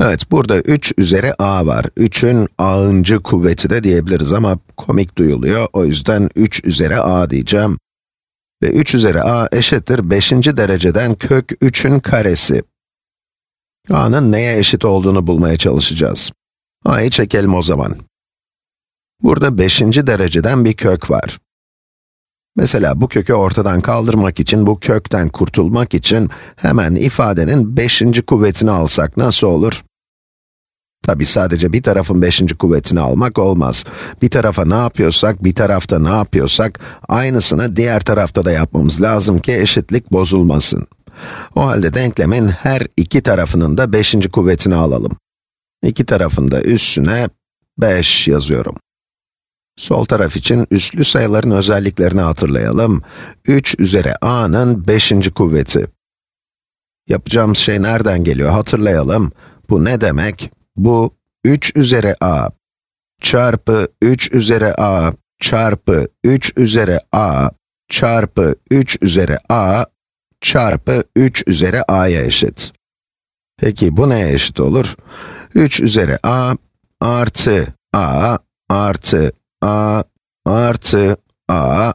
Evet, burada 3 üzeri a var. 3'ün a'ıncı kuvveti de diyebiliriz ama komik duyuluyor. O yüzden 3 üzeri a diyeceğim. Ve 3 üzeri a eşittir 5. dereceden kök 3'ün karesi. a'nın neye eşit olduğunu bulmaya çalışacağız. a'yı çekelim o zaman. Burada 5. dereceden bir kök var. Mesela bu kökü ortadan kaldırmak için, bu kökten kurtulmak için hemen ifadenin 5. kuvvetini alsak nasıl olur? Tabi sadece bir tarafın 5. kuvvetini almak olmaz. Bir tarafa ne yapıyorsak, bir tarafta ne yapıyorsak, aynısını diğer tarafta da yapmamız lazım ki eşitlik bozulmasın. O halde denklemin her iki tarafının da 5. kuvvetini alalım. İki tarafında üstüne 5 yazıyorum. Sol taraf için üslü sayıların özelliklerini hatırlayalım. 3 üzeri a'nın 5. kuvveti. Yapacağımız şey nereden geliyor hatırlayalım. Bu ne demek? Bu 3 üzeri a çarpı 3 üzeri a çarpı 3 üzeri a çarpı 3 üzeri a çarpı 3 üzeri a'ya eşit. Peki bu neye eşit olur? 3 üzeri a artı a artı a artı a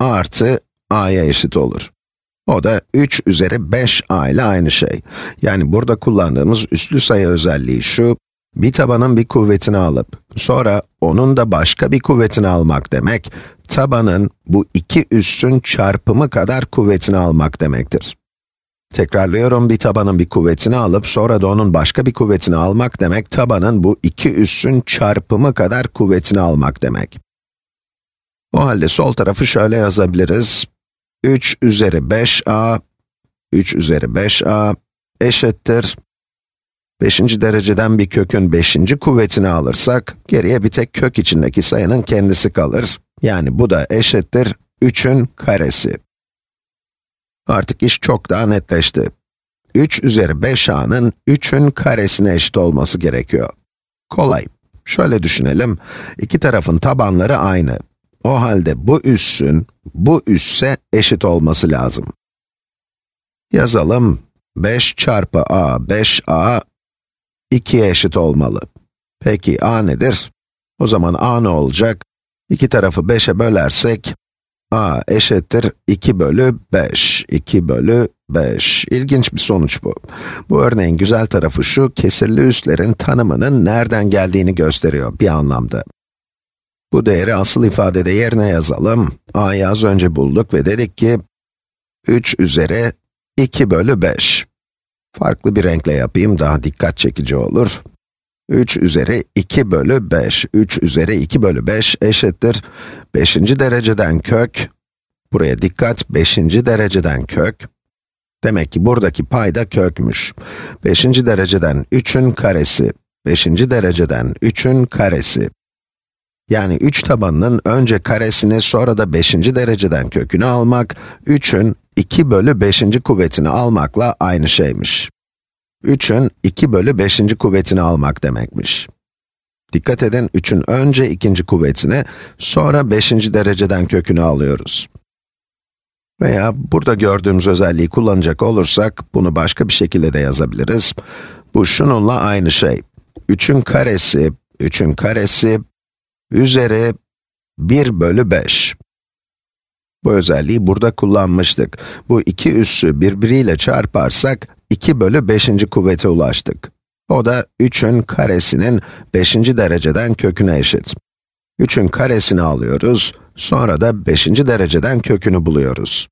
artı a'ya eşit olur. O da 3 üzeri 5a ile aynı şey. Yani burada kullandığımız üslü sayı özelliği şu, bir tabanın bir kuvvetini alıp, sonra onun da başka bir kuvvetini almak demek, tabanın bu iki üssün çarpımı kadar kuvvetini almak demektir. Tekrarlıyorum, bir tabanın bir kuvvetini alıp, sonra da onun başka bir kuvvetini almak demek, tabanın bu iki üssün çarpımı kadar kuvvetini almak demek. O halde sol tarafı şöyle yazabiliriz. 3 üzeri 5a, 3 üzeri 5a eşittir. 5. dereceden bir kökün 5. kuvvetini alırsak, geriye bir tek kök içindeki sayının kendisi kalır. Yani bu da eşittir 3'ün karesi. Artık iş çok daha netleşti. 3 üzeri 5a'nın 3'ün karesine eşit olması gerekiyor. Kolay. Şöyle düşünelim, iki tarafın tabanları aynı. O halde bu üssün, bu üsse eşit olması lazım. Yazalım, 5 çarpı a, 5a, 2'ye eşit olmalı. Peki a nedir? O zaman a ne olacak? İki tarafı 5'e bölersek, a eşittir 2 bölü 5, 2 bölü 5. İlginç bir sonuç bu. Bu örneğin güzel tarafı şu, kesirli üslerin tanımının nereden geldiğini gösteriyor bir anlamda. Bu değeri asıl ifadede yerine yazalım. a'yı az önce bulduk ve dedik ki, 3 üzeri 2 bölü 5. Farklı bir renkle yapayım, daha dikkat çekici olur. 3 üzeri 2 bölü 5, 3 üzeri 2 bölü 5 eşittir 5. dereceden kök, buraya dikkat, 5. dereceden kök, demek ki buradaki payda kökmüş. 5. dereceden 3'ün karesi, 5. dereceden 3'ün karesi. Yani 3 tabanının önce karesini sonra da 5. dereceden kökünü almak, 3'ün 2 bölü 5. kuvvetini almakla aynı şeymiş. 3'ün 2 bölü 5. kuvvetini almak demekmiş. Dikkat edin, 3'ün önce ikinci kuvvetini, sonra 5. dereceden kökünü alıyoruz. Veya burada gördüğümüz özelliği kullanacak olursak, bunu başka bir şekilde de yazabiliriz. Bu şununla aynı şey. 3'ün karesi, 3'ün karesi, üzeri 1 bölü 5. Bu özelliği burada kullanmıştık. Bu iki üssü birbiriyle çarparsak, 2 bölü 5. kuvvete ulaştık. O da 3'ün karesinin 5. dereceden köküne eşit. 3'ün karesini alıyoruz, sonra da 5. dereceden kökünü buluyoruz.